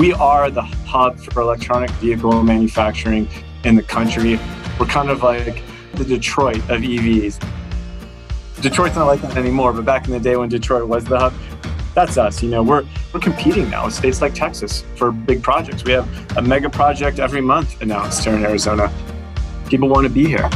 We are the hub for electronic vehicle manufacturing in the country. We're kind of like the Detroit of EVs. Detroit's not like that anymore, but back in the day when Detroit was the hub, that's us. You know, we're we're competing now with states like Texas for big projects. We have a mega project every month announced here in Arizona. People want to be here.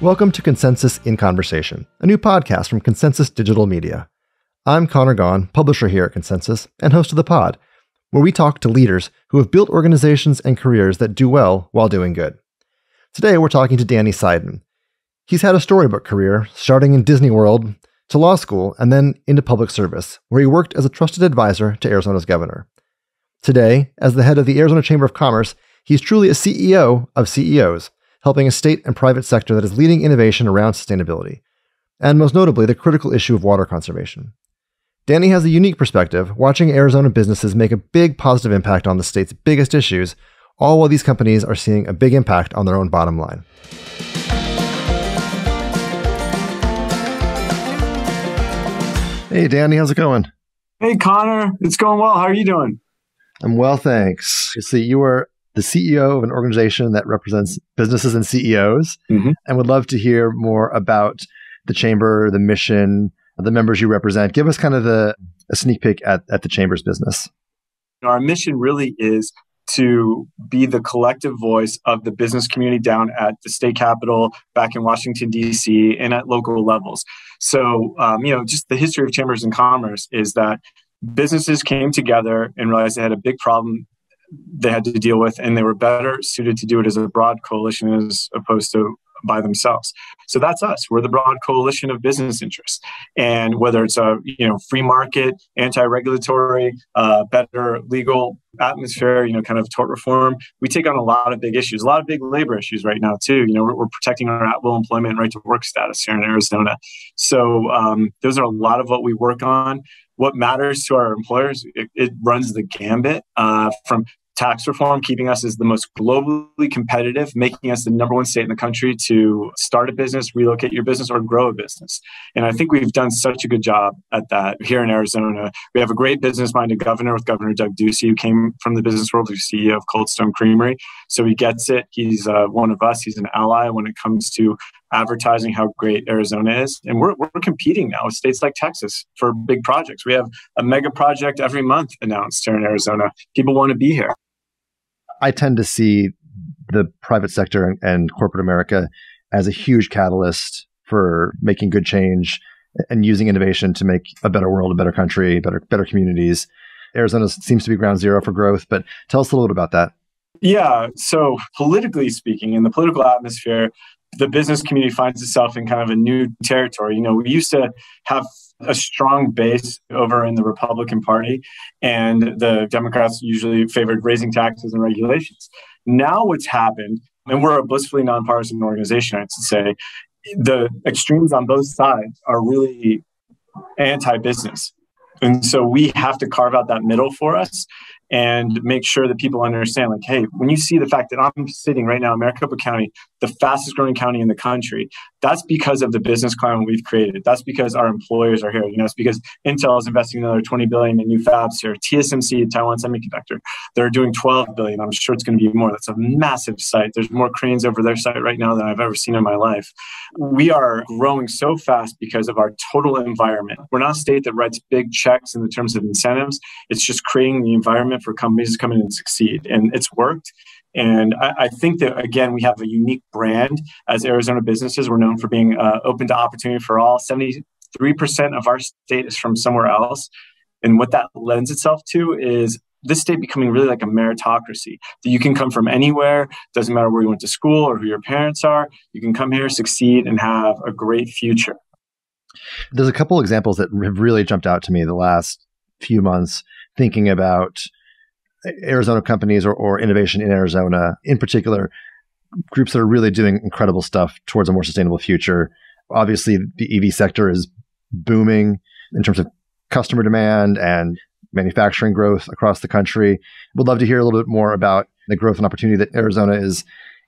Welcome to Consensus in Conversation, a new podcast from Consensus Digital Media. I'm Connor Gaughan, publisher here at Consensus and host of the pod, where we talk to leaders who have built organizations and careers that do well while doing good. Today, we're talking to Danny Seiden. He's had a storybook career, starting in Disney World, to law school, and then into public service, where he worked as a trusted advisor to Arizona's governor. Today, as the head of the Arizona Chamber of Commerce, he's truly a CEO of CEOs helping a state and private sector that is leading innovation around sustainability, and most notably, the critical issue of water conservation. Danny has a unique perspective, watching Arizona businesses make a big positive impact on the state's biggest issues, all while these companies are seeing a big impact on their own bottom line. Hey, Danny, how's it going? Hey, Connor, it's going well. How are you doing? I'm well, thanks. You see, you are the CEO of an organization that represents businesses and CEOs, mm-hmm. and would love to hear more about the chamber, the mission, the members you represent. Give us kind of the, a sneak peek at, at the chamber's business. Our mission really is to be the collective voice of the business community down at the state capitol, back in Washington, D.C., and at local levels. So, um, you know, just the history of chambers and commerce is that businesses came together and realized they had a big problem they had to deal with, and they were better suited to do it as a broad coalition as opposed to by themselves. So that's us. We're the broad coalition of business interests, and whether it's a you know free market, anti-regulatory, uh, better legal atmosphere, you know, kind of tort reform, we take on a lot of big issues, a lot of big labor issues right now too. You know, we're, we're protecting our at-will employment right to work status here in Arizona. So um, those are a lot of what we work on what matters to our employers, it, it runs the gambit uh, from tax reform, keeping us as the most globally competitive, making us the number one state in the country to start a business, relocate your business, or grow a business. And I think we've done such a good job at that here in Arizona. We have a great business minded governor with Governor Doug Ducey, who came from the business world, who's CEO of Cold Stone Creamery. So he gets it. He's uh, one of us. He's an ally when it comes to advertising how great Arizona is. And we're, we're competing now with states like Texas for big projects. We have a mega project every month announced here in Arizona. People want to be here. I tend to see the private sector and, and corporate America as a huge catalyst for making good change and using innovation to make a better world, a better country, better better communities. Arizona seems to be ground zero for growth, but tell us a little bit about that. Yeah. So, politically speaking, in the political atmosphere, the business community finds itself in kind of a new territory. You know, we used to have a strong base over in the Republican Party, and the Democrats usually favored raising taxes and regulations. Now, what's happened, and we're a blissfully nonpartisan organization, I'd say, the extremes on both sides are really anti business. And so we have to carve out that middle for us and make sure that people understand like hey when you see the fact that i'm sitting right now in maricopa county the fastest growing county in the country that's because of the business climate we've created. That's because our employers are here. You know it's because intel is investing another 20 billion in new fabs here. Tsmc taiwan semiconductor they're doing 12 billion. I'm sure it's going to be more. That's a massive site. There's more cranes over their site right now than i've ever seen in my life. We are growing so fast because of our total environment. We're not a state that writes big checks in the terms of incentives. It's just creating the environment for companies to come in and succeed. And it's worked. And I, I, think that, again, we have a unique brand as Arizona businesses. We're known for being uh, open to opportunity for all. 73% of our state is from somewhere else. And what that lends itself to is this state becoming really like a meritocracy that you can come from anywhere doesn't matter where you went to school or who your parents are you can come here succeed and have a great future there's a couple examples that have really jumped out to me the last few months thinking about Arizona companies or, or innovation in Arizona, in particular, groups that are really doing incredible stuff towards a more sustainable future. Obviously, the EV sector is booming in terms of customer demand and manufacturing growth across the country. Would love to hear a little bit more about the growth and opportunity that Arizona is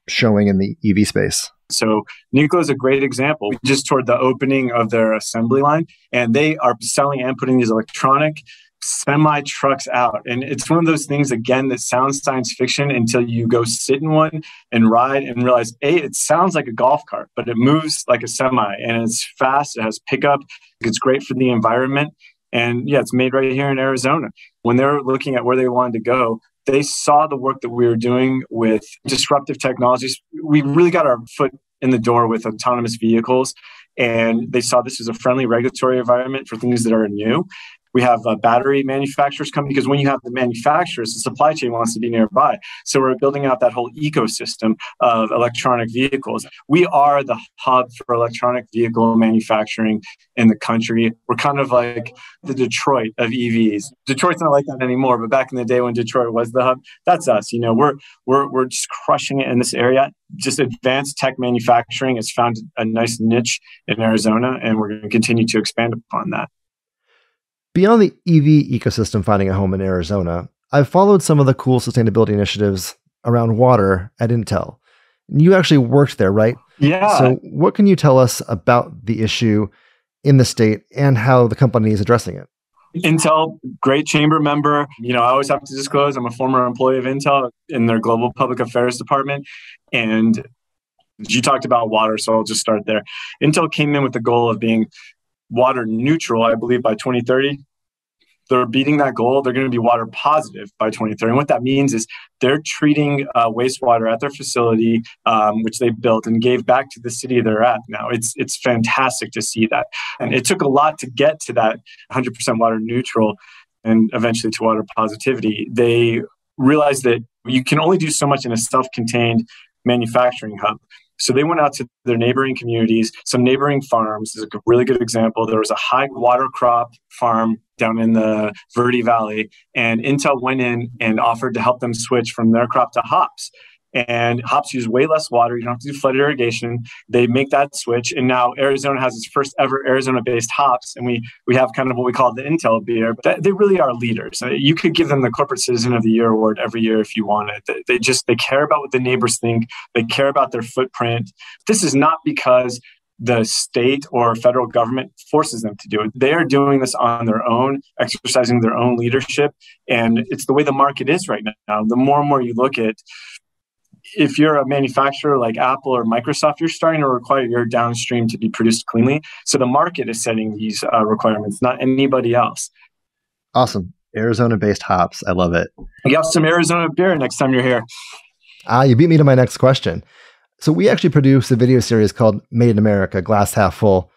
showing in the EV space. So Nikola is a great example. We just toward the opening of their assembly line, and they are selling and putting these electronic semi trucks out. And it's one of those things, again, that sounds science fiction until you go sit in one and ride and realize, A, it sounds like a golf cart, but it moves like a semi and it's fast, it has pickup, it's great for the environment. And yeah, it's made right here in Arizona. When they're looking at where they wanted to go, they saw the work that we were doing with disruptive technologies. We really got our foot in the door with autonomous vehicles and they saw this as a friendly regulatory environment for things that are new we have uh, battery manufacturers coming because when you have the manufacturers, the supply chain wants to be nearby. So we're building out that whole ecosystem of electronic vehicles. We are the hub for electronic vehicle manufacturing in the country. We're kind of like the Detroit of EVs. Detroit's not like that anymore, but back in the day when Detroit was the hub, that's us. You know, we're we're we're just crushing it in this area. Just advanced tech manufacturing has found a nice niche in Arizona, and we're going to continue to expand upon that. Beyond the EV ecosystem finding a home in Arizona, I've followed some of the cool sustainability initiatives around water at Intel. You actually worked there, right? Yeah. So, what can you tell us about the issue in the state and how the company is addressing it? Intel, great chamber member. You know, I always have to disclose I'm a former employee of Intel in their global public affairs department. And you talked about water, so I'll just start there. Intel came in with the goal of being water neutral, I believe, by 2030. They're beating that goal. They're going to be water positive by 2030. And what that means is they're treating uh, wastewater at their facility, um, which they built and gave back to the city they're at now. It's it's fantastic to see that. And it took a lot to get to that 100% water neutral and eventually to water positivity. They realized that you can only do so much in a self-contained manufacturing hub. So they went out to their neighboring communities, some neighboring farms. Is a really good example. There was a high water crop farm down in the Verde Valley, and Intel went in and offered to help them switch from their crop to hops and hops use way less water. You don't have to do flood irrigation. They make that switch, and now Arizona has its first ever Arizona-based hops, and we we have kind of what we call the Intel beer. But they really are leaders. Uh, you could give them the Corporate Citizen of the Year award every year if you wanted. They just they care about what the neighbors think. They care about their footprint. This is not because the state or federal government forces them to do it. They are doing this on their own, exercising their own leadership. And it's the way the market is right now. The more and more you look at if you're a manufacturer like Apple or Microsoft, you're starting to require your downstream to be produced cleanly. So the market is setting these uh, requirements, not anybody else. Awesome. Arizona based hops. I love it. You have some Arizona beer next time you're here. Ah, you beat me to my next question. So we actually produced a video series called Made in America, Glass Half Full.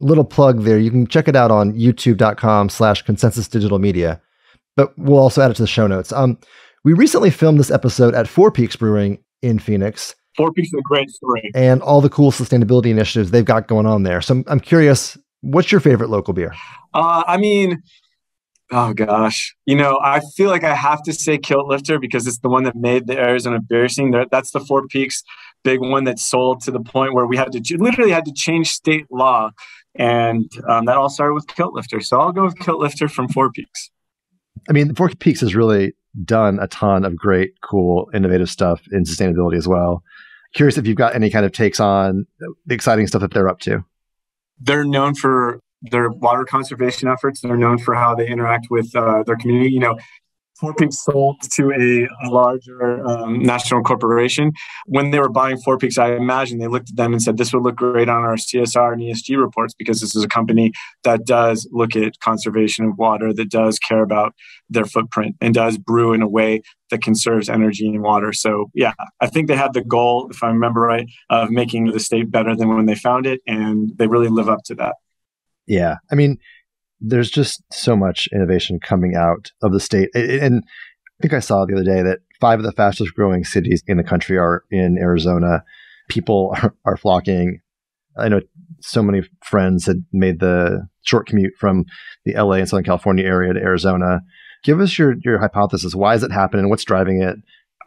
Little plug there. You can check it out on youtube.com slash consensus digital media. But we'll also add it to the show notes. Um, we recently filmed this episode at Four Peaks Brewing in Phoenix. Four Peaks is a great story. And all the cool sustainability initiatives they've got going on there. So I'm, I'm curious, what's your favorite local beer? Uh, I mean, oh gosh, you know, I feel like I have to say Kilt Lifter because it's the one that made the Arizona beer scene. That's the Four Peaks big one that sold to the point where we had to literally had to change state law. And um, that all started with Kilt Lifter. So I'll go with Kilt Lifter from Four Peaks. I mean, Four Peaks is really done a ton of great, cool, innovative stuff in sustainability as well. Curious if you've got any kind of takes on the exciting stuff that they're up to. They're known for their water conservation efforts. They're known for how they interact with uh, their community. You know, Four Peaks sold to a, a larger um, national corporation. When they were buying Four Peaks, I imagine they looked at them and said, "This would look great on our CSR and ESG reports because this is a company that does look at conservation of water, that does care about their footprint, and does brew in a way that conserves energy and water." So, yeah, I think they had the goal, if I remember right, of making the state better than when they found it, and they really live up to that. Yeah, I mean, there's just so much innovation coming out of the state. And I think I saw the other day that five of the fastest growing cities in the country are in Arizona. People are, are flocking. I know so many friends had made the short commute from the LA and Southern California area to Arizona. Give us your, your hypothesis. Why is it happening? What's driving it?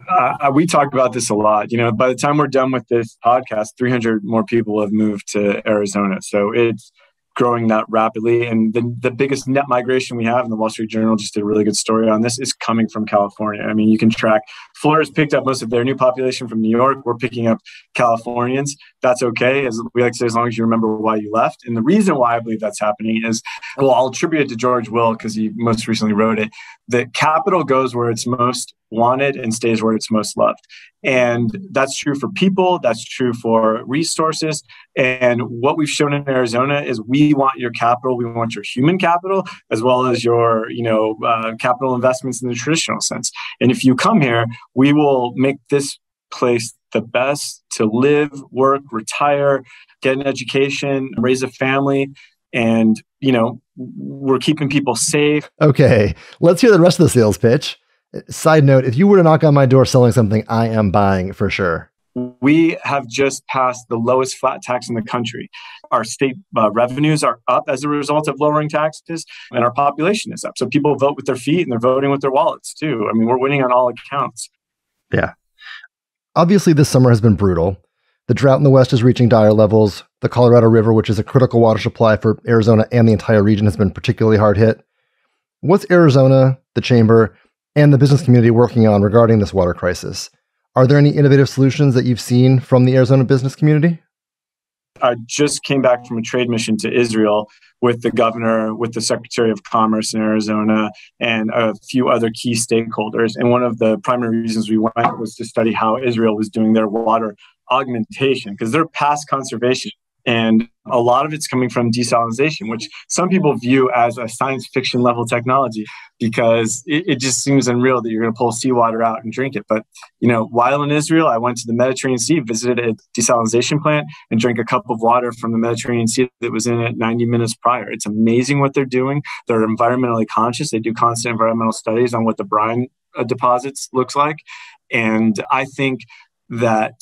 Uh, we talk about this a lot. You know, by the time we're done with this podcast, 300 more people have moved to Arizona. So it's growing that rapidly. And the, the biggest net migration we have, and the Wall Street Journal just did a really good story on this, is coming from California. I mean, you can track Florida's picked up most of their new population from New York. We're picking up Californians. That's okay, as we like to say, as long as you remember why you left. And the reason why I believe that's happening is, well, I'll attribute it to George Will because he most recently wrote it. That capital goes where it's most wanted and stays where it's most loved. And that's true for people, that's true for resources. And what we've shown in Arizona is we want your capital, we want your human capital, as well as your, you know, uh, capital investments in the traditional sense. And if you come here, we will make this place the best to live, work, retire, get an education, raise a family. And, you know, we're keeping people safe. Okay, let's hear the rest of the sales pitch. Side note, if you were to knock on my door selling something, I am buying for sure. We have just passed the lowest flat tax in the country. Our state uh, revenues are up as a result of lowering taxes, and our population is up. So people vote with their feet and they're voting with their wallets too. I mean, we're winning on all accounts. Yeah. Obviously, this summer has been brutal. The drought in the West is reaching dire levels. The Colorado River, which is a critical water supply for Arizona and the entire region, has been particularly hard hit. What's Arizona, the Chamber, and the business community working on regarding this water crisis? Are there any innovative solutions that you've seen from the Arizona business community? I just came back from a trade mission to Israel with the governor, with the secretary of commerce in Arizona, and a few other key stakeholders. And one of the primary reasons we went was to study how Israel was doing their water augmentation because they're past conservation and a lot of it's coming from desalination, which some people view as a science fiction level technology because it, it just seems unreal that you're going to pull seawater out and drink it. But, you know, while in Israel, I went to the Mediterranean Sea, visited a desalination plant, and drank a cup of water from the Mediterranean Sea that was in it 90 minutes prior. It's amazing what they're doing. They're environmentally conscious. They do constant environmental studies on what the brine uh, deposits looks like. And I think that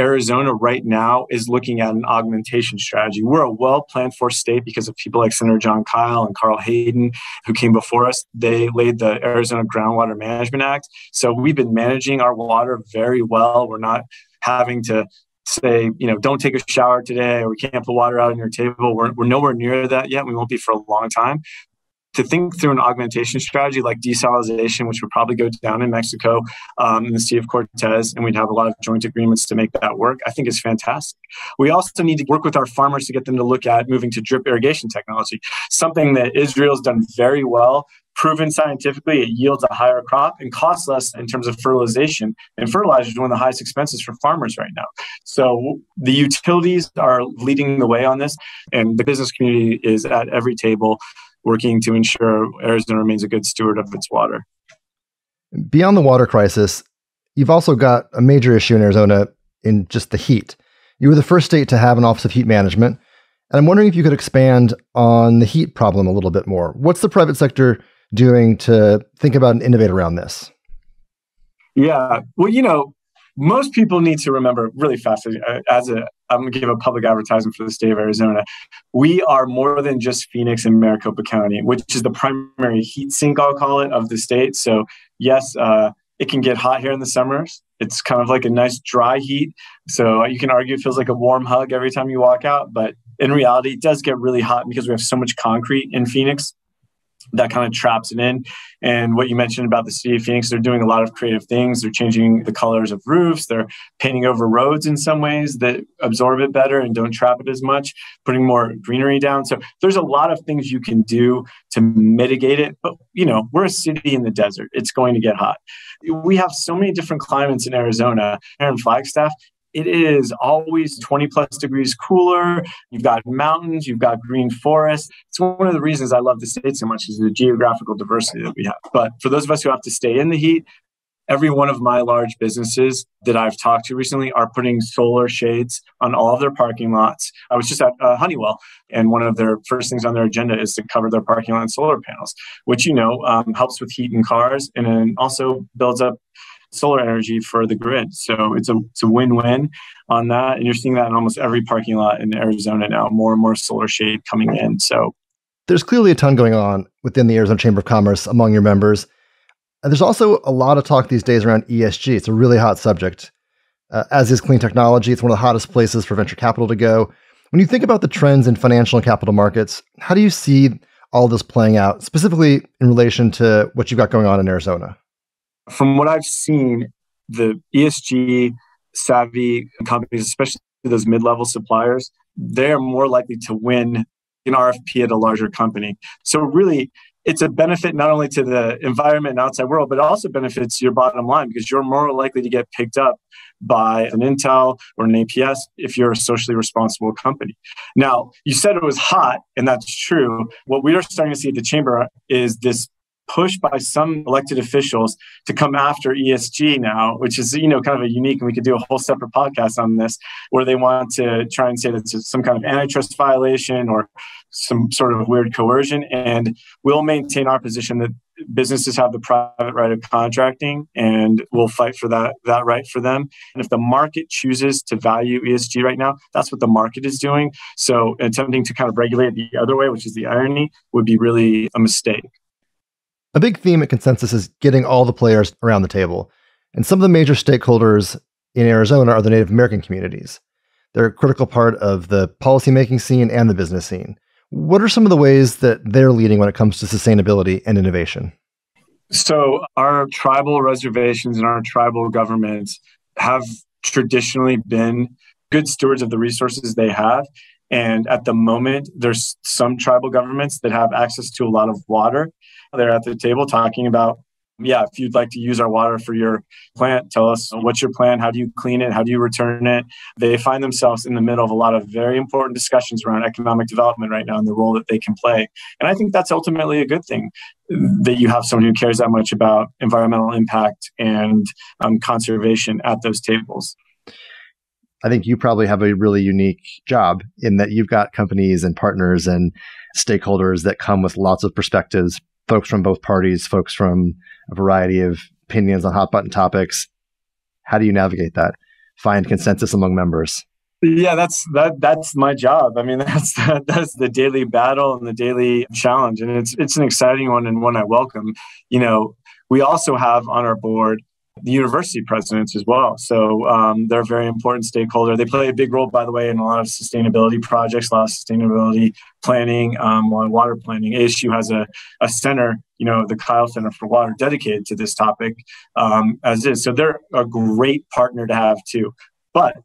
Arizona right now is looking at an augmentation strategy. We're a well planned for state because of people like Senator Jon Kyl and Carl Hayden who came before us. They laid the Arizona Groundwater Management Act. So we've been managing our water very well. We're not having to say, you know, don't take a shower today or we can't put water out on your table. We're, we're nowhere near that yet. We won't be for a long time to think through an augmentation strategy like desalination, which would probably go down in Mexico um, in the Sea of Cortez, and we'd have a lot of joint agreements to make that work, I think is fantastic. We also need to work with our farmers to get them to look at moving to drip irrigation technology, something that Israel's done very well. Proven scientifically, it yields a higher crop and costs less in terms of fertilization. And fertilizer is one of the highest expenses for farmers right now. So the utilities are leading the way on this, and the business community is at every table working to ensure Arizona remains a good steward of its water. Beyond the water crisis, you've also got a major issue in Arizona in just the heat. You were the first state to have an Office of Heat Management. And I'm wondering if you could expand on the heat problem a little bit more. What's the private sector doing to think about and innovate around this? Yeah. Well, you know, most people need to remember really fast uh, as a I'm to give a public advertisement for the state of Arizona. We are more than just Phoenix and Maricopa County, which is the primary heat sink, I'll call it, of the state. So, yes, uh, it can get hot here in the summers. It's kind of like a nice dry heat. So, you can argue it feels like a warm hug every time you walk out. But in reality, it does get really hot because we have so much concrete in Phoenix that kind of traps it in. And what you mentioned about the city of Phoenix, they're doing a lot of creative things. They're changing the colors of roofs. They're painting over roads in some ways that absorb it better and don't trap it as much, putting more greenery down. So there's a lot of things you can do to mitigate it. But, you know, we're a city in the desert. It's going to get hot. We have so many different climates in Arizona. Here in Flagstaff, it is always 20 plus degrees cooler. You've got mountains, you've got green forests. It's one of the reasons I love the state so much is the geographical diversity that we have. But for those of us who have to stay in the heat, every one of my large businesses that I've talked to recently are putting solar shades on all of their parking lots. I was just at uh, Honeywell, and one of their first things on their agenda is to cover their parking lot in solar panels, which you know um, helps with heat in cars and then also builds up solar energy for the grid. So it's a it's a win-win on that. And you're seeing that in almost every parking lot in Arizona now, more and more solar shade coming in. So there's clearly a ton going on within the Arizona Chamber of Commerce among your members. And there's also a lot of talk these days around ESG. It's a really hot subject, uh, as is clean technology. It's one of the hottest places for venture capital to go. When you think about the trends in financial and capital markets, how do you see all this playing out, specifically in relation to what you've got going on in Arizona? From what I've seen, the ESG savvy companies, especially those mid level suppliers, they're more likely to win an RFP at a larger company. So, really, it's a benefit not only to the environment and outside world, but it also benefits your bottom line because you're more likely to get picked up by an Intel or an APS if you're a socially responsible company. Now, you said it was hot, and that's true. What we are starting to see at the chamber is this push by some elected officials to come after ESG now, which is you know kind of a unique, and we could do a whole separate podcast on this, where they want to try and say that it's some kind of antitrust violation or some sort of weird coercion. And we'll maintain our position that businesses have the private right of contracting, and we'll fight for that that right for them. And if the market chooses to value ESG right now, that's what the market is doing. So attempting to kind of regulate the other way, which is the irony, would be really a mistake. A big theme at Consensus is getting all the players around the table. And some of the major stakeholders in Arizona are the Native American communities. They're a critical part of the policymaking scene and the business scene. What are some of the ways that they're leading when it comes to sustainability and innovation? So, our tribal reservations and our tribal governments have traditionally been good stewards of the resources they have. And at the moment, there's some tribal governments that have access to a lot of water they're at the table talking about, yeah, if you'd like to use our water for your plant, tell us what's your plan? How do you clean it? How do you return it? They find themselves in the middle of a lot of very important discussions around economic development right now and the role that they can play. And I think that's ultimately a good thing that you have someone who cares that much about environmental impact and um, conservation at those tables. I think you probably have a really unique job in that you've got companies and partners and stakeholders that come with lots of perspectives, folks from both parties, folks from a variety of opinions on hot button topics. How do you navigate that? Find consensus among members. Yeah, that's that. That's my job. I mean, that's that, that's the daily battle and the daily challenge, and it's it's an exciting one and one I welcome. You know, we also have on our board the university presidents as well. So um, they're a very important stakeholder. They play a big role, by the way, in a lot of sustainability projects, a lot of sustainability planning, um, water planning. ASU has a, a center, you know, the Kyl Center for Water, dedicated to this topic um, as is. So they're a great partner to have too. But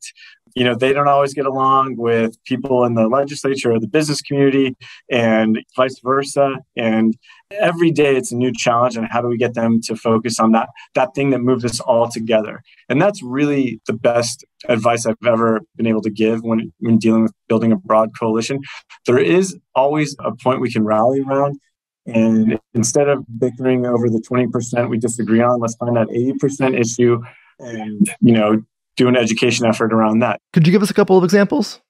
you know they don't always get along with people in the legislature or the business community and vice versa. And every day it's a new challenge and how do we get them to focus on that that thing that moves us all together. And that's really the best advice i've ever been able to give when, when dealing with building a broad coalition. There is always a point we can rally around. And instead of bickering over the 20% we disagree on let's find that 80% issue and you know do an education effort around that. Could you give us a couple of examples?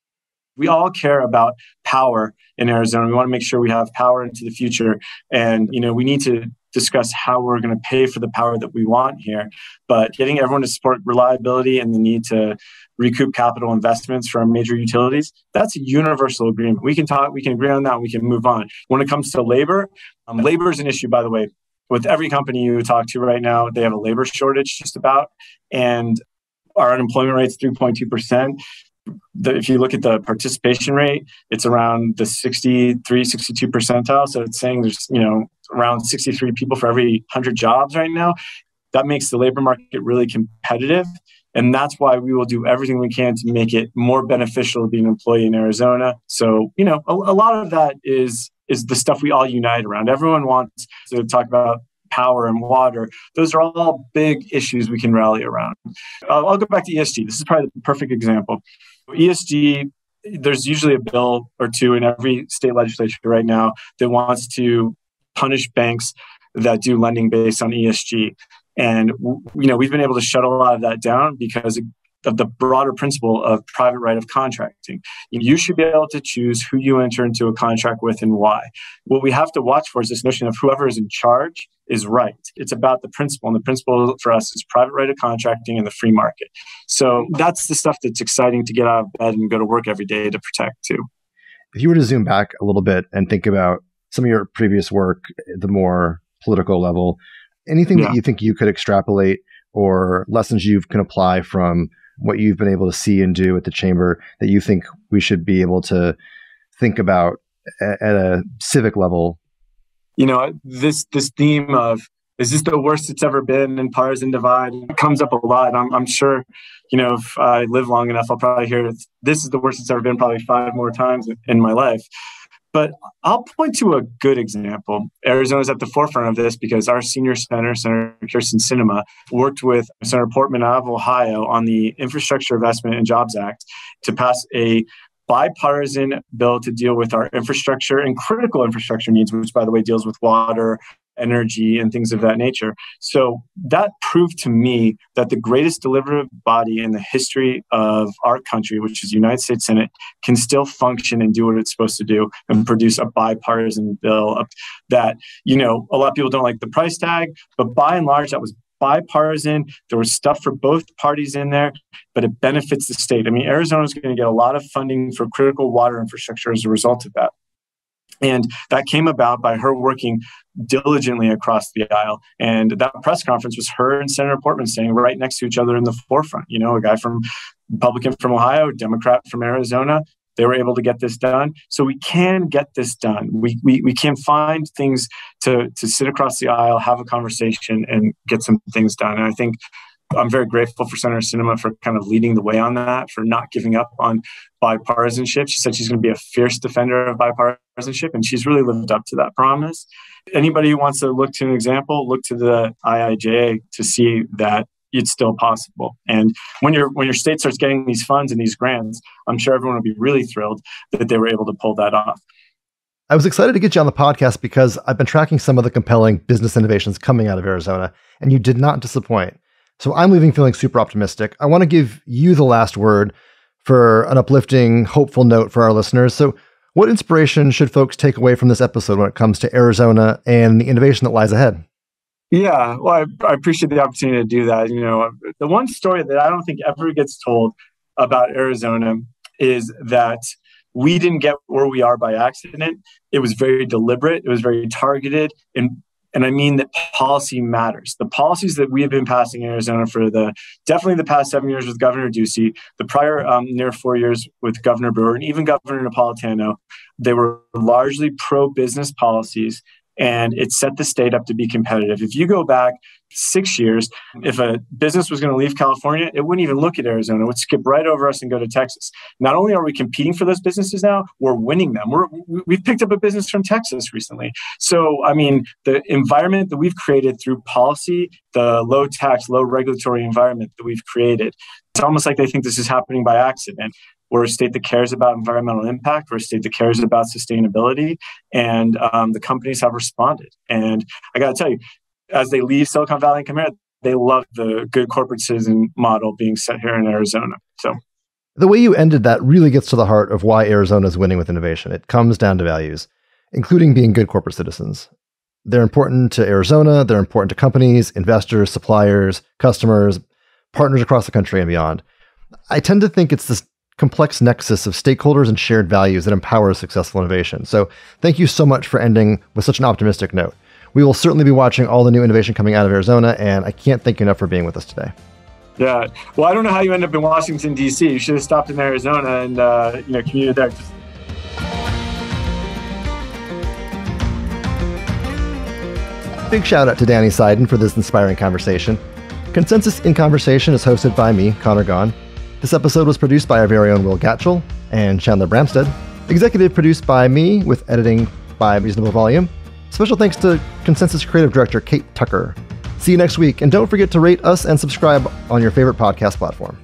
We all care about power in Arizona. We want to make sure we have power into the future. And, you know, we need to discuss how we're going to pay for the power that we want here. But getting everyone to support reliability and the need to recoup capital investments from major utilities, that's a universal agreement. We can talk, we can agree on that, we can move on. When it comes to labor, um, labor is an issue, by the way. With every company you talk to right now, they have a labor shortage just about. And our unemployment rate is 3.2%. The, if you look at the participation rate, it's around the 63, 62 percentile. So it's saying there's, you know, around 63 people for every 100 jobs right now. That makes the labor market really competitive. And that's why we will do everything we can to make it more beneficial to be an employee in Arizona. So, you know, a, a lot of that is is the stuff we all unite around. Everyone wants to talk about power and water. Those are all big issues we can rally around. I'll, I'll go back to ESG. This is probably the perfect example. ESG there's usually a bill or two in every state legislature right now that wants to punish banks that do lending based on ESG. And you know, we've been able to shut a lot of that down because of the broader principle of private right of contracting. You should be able to choose who you enter into a contract with and why. What we have to watch for is this notion of whoever is in charge is right. It's about the principle, and the principle for us is private right of contracting and the free market. So that's the stuff that's exciting to get out of bed and go to work every day to protect too. If you were to zoom back a little bit and think about some of your previous work, the more political level, anything yeah. that you think you could extrapolate or lessons you can apply from what you've been able to see and do at the chamber that you think we should be able to think about at, at a civic level? You know, this this theme of is this the worst it's ever been in partisan divide? Comes up a lot. I'm, I'm sure you know if i live long enough i'll probably hear this is the worst it's ever been probably five more times in my life but I'll point to a good example. Arizona is at the forefront of this because our senior senator, Senator Kyrsten Sinema, worked with Senator Portman of Ohio on the Infrastructure Investment and Jobs Act to pass a bipartisan bill to deal with our infrastructure and critical infrastructure needs, which, by the way, deals with water, energy and things of mm-hmm. that nature. So that proved to me that the greatest deliberative body in the history of our country, which is the United States Senate, can still function and do what it's supposed to do and produce a bipartisan bill that, you know, a lot of people don't like the price tag, but by and large, that was bipartisan. There was stuff for both parties in there, but it benefits the state. I mean, Arizona is going to get a lot of funding for critical water infrastructure as a result of that. And that came about by her working diligently across the aisle. And that press conference was her and Senator Portman standing right next to each other in the forefront. You know, a guy from Republican from Ohio, Democrat from Arizona. They were able to get this done. So we can get this done. We, we, we can find things to, to sit across the aisle, have a conversation, and get some things done. And I think I'm very grateful for Senator Sinema for kind of leading the way on that, for not giving up on bipartisanship. She said she's going to be a fierce defender of bipartisanship, and she's really lived up to that promise. Anybody who wants to look to an example, look to the IIJA to see that it's still possible. And when your when your state starts getting these funds and these grants, I'm sure everyone will be really thrilled that they were able to pull that off. I was excited to get you on the podcast because I've been tracking some of the compelling business innovations coming out of Arizona, and you did not disappoint. So I'm leaving feeling super optimistic. I want to give you the last word for an uplifting, hopeful note for our listeners. So, what inspiration should folks take away from this episode when it comes to Arizona and the innovation that lies ahead? Yeah, well, I, I appreciate the opportunity to do that. You know, the one story that I don't think ever gets told about Arizona is that we didn't get where we are by accident. It was very deliberate, it was very targeted, and and I mean that policy matters. The policies that we have been passing in Arizona for the definitely the past seven years with Governor Ducey, the prior um, near four years with Governor Brewer, and even Governor Napolitano, they were largely pro business policies and it set the state up to be competitive. If you go back six years, if a business was going to leave California, it wouldn't even look at Arizona. It would skip right over us and go to Texas. Not only are we competing for those businesses now, we're winning them. We're, we've picked up a business from Texas recently. So, I mean, the environment that we've created through policy, the low tax, low regulatory environment that we've created, it's almost like they think this is happening by accident. We're a state that cares about environmental impact. We're a state that cares about sustainability, and um, the companies have responded. And I got to tell you, as they leave Silicon Valley and come here, they love the good corporate citizen model being set here in Arizona. So. The way you ended that really gets to the heart of why Arizona is winning with innovation. It comes down to values, including being good corporate citizens. They're important to Arizona, they're important to companies, investors, suppliers, customers, partners across the country and beyond. I tend to think it's this complex nexus of stakeholders and shared values that empowers successful innovation. So, thank you so much for ending with such an optimistic note. We will certainly be watching all the new innovation coming out of Arizona, and I can't thank you enough for being with us today. Yeah. Well, I don't know how you end up in Washington D.C. You should have stopped in Arizona and uh, you know commuted there. Big shout out to Danny Seiden for this inspiring conversation. Consensus in Conversation is hosted by me, Connor Gaughan. This episode was produced by our very own Will Gatchell and Chandler Bramstead. Executive produced by me with editing by Reasonable Volume. Special thanks to Consensus Creative Director Kate Tucker. See you next week, and don't forget to rate us and subscribe on your favorite podcast platform.